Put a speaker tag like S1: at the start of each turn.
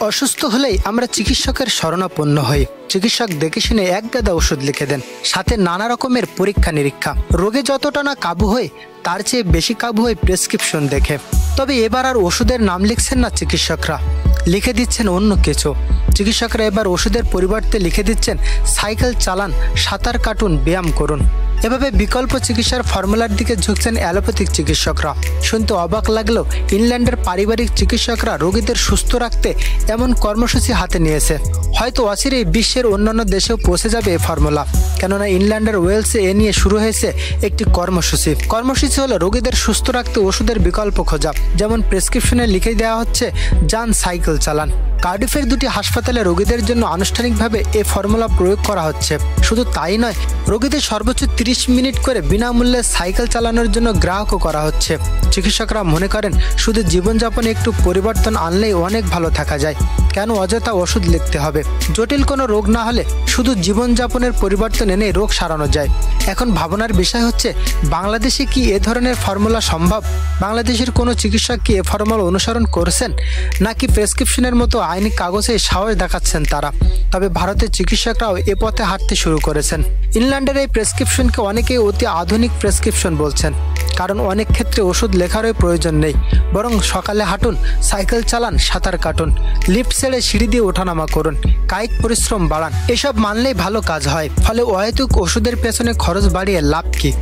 S1: অসুস্থ হলেই আমরা চিকিৎসকের শরণাপন্ন হই। চিকিৎসক দেখে শুনে এক গাদা ওষুধ লিখে দেন। সাথে নানা রকমের পরীক্ষা নিরীক্ষা রোগে যতটা না কাবু হয়, তার চেয়ে বেশি কাবু হয় প্রেসক্রিপশন দেখে। তবে এবার আর ওষুধের নাম লিখছেন না চিকিৎসকরা। লিখে দিচ্ছেন অন্য কিছু। চিকিৎসকরা এবার ওষুধের পরিবর্তে লিখে দিচ্ছেন, সাইকেল চালান, সাঁতার কাটুন, ব্যায়াম করুন। এভাবে বিকল্প চিকিৎসার ফর্মুলার দিকে ঝুঁকছেন অ্যালোপ্যাথিক চিকিৎসকরা। শুনতে অবাক লাগলেও ইংল্যান্ডের পারিবারিক চিকিৎসকরা রোগীদের সুস্থ রাখতে এমন কর্মসূচি হাতে নিয়েছে। হয়তো অচিরেই বিশ্বের অন্যান্য দেশেও পৌঁছে যাবে এই ফর্মুলা। কেননা ইংল্যান্ডের ওয়েলসে এ নিয়ে শুরু হয়েছে একটি কর্মসূচি। কর্মসূচি হলো রোগীদের সুস্থ রাখতে ওষুধের বিকল্প খোঁজা, যেমন প্রেসক্রিপশনে লিখে দেওয়া হচ্ছে, যান সাইকেল চালান। কার্ডিফের দুটি হাসপাতালে রোগীদের জন্য আনুষ্ঠানিকভাবে এ ফর্মুলা প্রয়োগ করা হচ্ছে। শুধু তাই নয়, রোগীদের সর্বোচ্চ তিরিশ মিনিট করে বিনামূল্যে সাইকেল চালানোর জন্য গ্রাহকও করা হচ্ছে। চিকিৎসকরা মনে করেন, শুধু জীবনযাপনে একটু পরিবর্তন আনলেই অনেক ভালো থাকা যায়। কেন অযথা ওষুধ লিখতে হবে? জটিল কোনো রোগ না হলে শুধু জীবনযাপনের পরিবর্তন এনে রোগ সারানো যায়। এখন ভাবনার বিষয় হচ্ছে, বাংলাদেশে কি এ ধরনের ফর্মুলা সম্ভব? বাংলাদেশের কোনো চিকিৎসক কি এ ফর্মুলা অনুসরণ করছেন? নাকি প্রেসক্রিপশনের মতো আইনি কাগজে সাহস দেখাচ্ছেন তারা। তবে ভারতের চিকিৎসকরাও এ পথে হাঁটতে শুরু করেছেন। ইংল্যান্ডের এই প্রেসক্রিপশনকে অনেকেই অতি আধুনিক প্রেসক্রিপশন বলছেন। কারণ অনেক ক্ষেত্রে ওষুধ লেখারই প্রয়োজন নেই। বরং সকালে হাঁটুন, সাইকেল চালান, সাঁতার কাটুন, লিফট ছেড়ে সিঁড়ি দিয়ে ওঠানামা করুন, কায়িক পরিশ্রম বাড়ান, এসব মানলেই ভালো কাজ হয়। ফলে অহেতুক ওষুধের পেছনে খরচ বাড়িয়ে লাভ কি?